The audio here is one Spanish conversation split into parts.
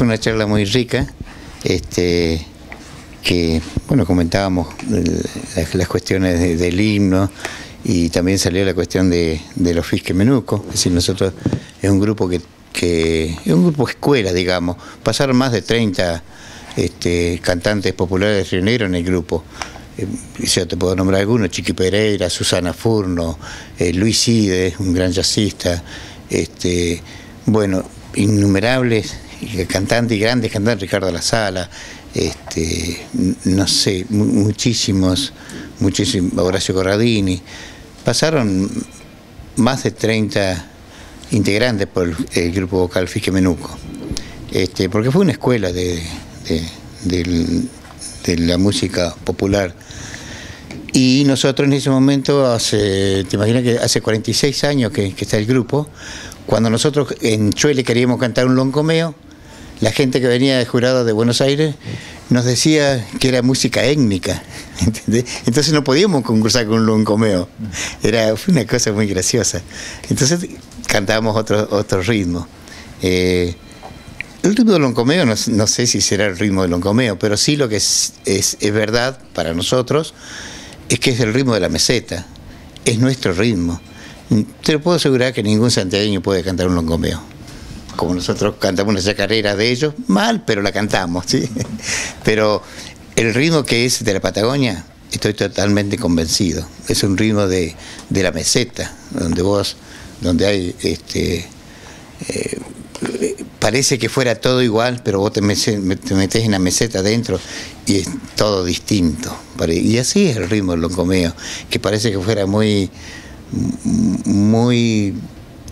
fue una charla muy rica, este, que, bueno, comentábamos las, cuestiones del himno y también salió la cuestión de, los fisques menucos, es decir, nosotros es un grupo que, es un grupo escuela, digamos, pasaron más de 30 este, cantantes populares de Río en el grupo. Eh, yo te puedo nombrar algunos, Chiqui Pereira, Susana Furno, eh, Luis Side, un gran jazzista, este, bueno, innumerables cantantes y grandes cantantes, Ricardo La Sala, este, no sé, muchísimos, muchísimos, Horacio Corradini, pasaron más de 30 integrantes por el, grupo vocal Fisque Menuco, este, porque fue una escuela de, la música popular. Y nosotros en ese momento, hace, te imaginas que hace 46 años que, que está el grupo, cuando nosotros en Chuele queríamos cantar un loncomeo, la gente que venía de jurado de Buenos Aires nos decía que era música étnica, Entonces no podíamos concursar con un loncomeo. Era, fue una cosa muy graciosa. Entonces cantábamos otro, otro ritmo. Eh, el ritmo del loncomeo no, no, sé si será el ritmo del loncomeo, pero sí lo que es, es, es verdad para nosotros es que es el ritmo de la meseta, es nuestro ritmo. Te lo puedo asegurar que ningún santiagueño puede cantar un loncomeo como nosotros cantamos nuestra carrera de ellos, mal, pero la cantamos, ¿sí? Pero el ritmo que es de la Patagonia, estoy totalmente convencido. Es un ritmo de, la meseta, donde vos, donde hay este eh, parece que fuera todo igual, pero vos te, metes en la meseta adentro y es todo distinto. Y así es el ritmo del loncomeo, que parece que fuera muy, muy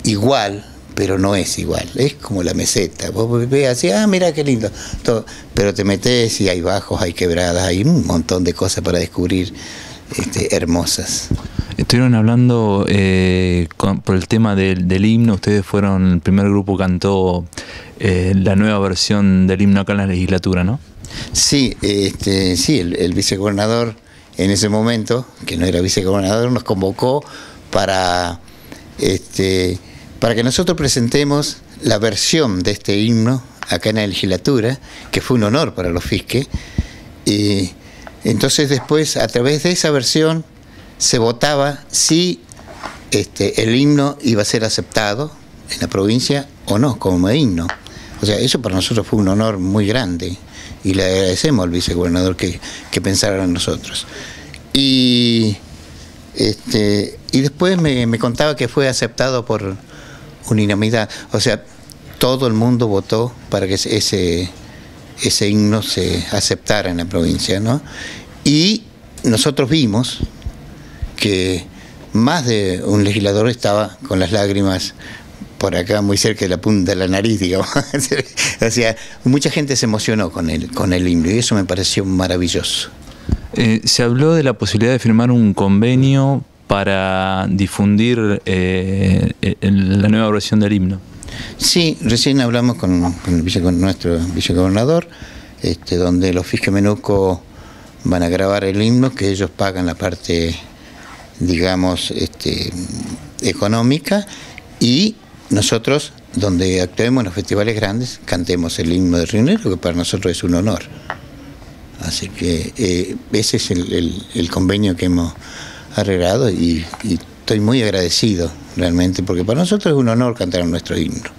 igual, pero no es igual, es como la meseta. Vos ves así, ah, mira qué lindo, todo, pero te metes y hay bajos, hay quebradas, hay un montón de cosas para descubrir este, hermosas. Estuvieron hablando eh, por el tema del, himno, ustedes fueron el primer grupo que cantó eh, la nueva versión del himno acá en la legislatura, ¿no? Sí, este, sí, el, el vicegobernador en ese momento, que no era vicegobernador, nos convocó para este, para que nosotros presentemos la versión de este himno acá en la legislatura, que fue un honor para los fisques. Y entonces después, a través de esa versión, se votaba si este, el himno iba a ser aceptado en la provincia o no, como himno. O sea, eso para nosotros fue un honor muy grande y le agradecemos al vicegobernador que, que pensara en nosotros. Y, este, y después me, me contaba que fue aceptado por, unanimidad. O sea, todo el mundo votó para que ese, ese himno se aceptara en la provincia, ¿no? Y nosotros vimos que más de un legislador estaba con las lágrimas por acá, muy cerca de la punta de la nariz, digamos. o sea, mucha gente se emocionó con el, con el himno y eso me pareció maravilloso. Eh, se habló de la posibilidad de firmar un convenio para difundir eh, la nueva versión del himno. Sí, recién hablamos con, nuestro vicegobernador, este, donde los fisques Menuco van a grabar el himno, que ellos pagan la parte, digamos, este, económica, y nosotros, donde actuemos en los festivales grandes, cantemos el himno de Río Negro, que para nosotros es un honor. Así que eh, ese es el convenio que hemos arreglado y, y estoy muy agradecido realmente, porque para nosotros es un honor cantar nuestro himno.